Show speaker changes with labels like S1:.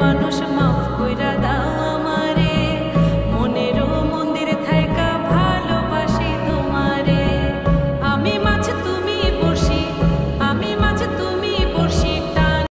S1: मनुष्य मा